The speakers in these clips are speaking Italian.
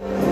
you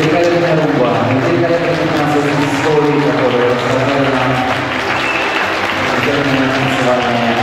Regaleremo uguali, regaleremo una soddisfazione per la strada. Regaleremo una soddisfazione.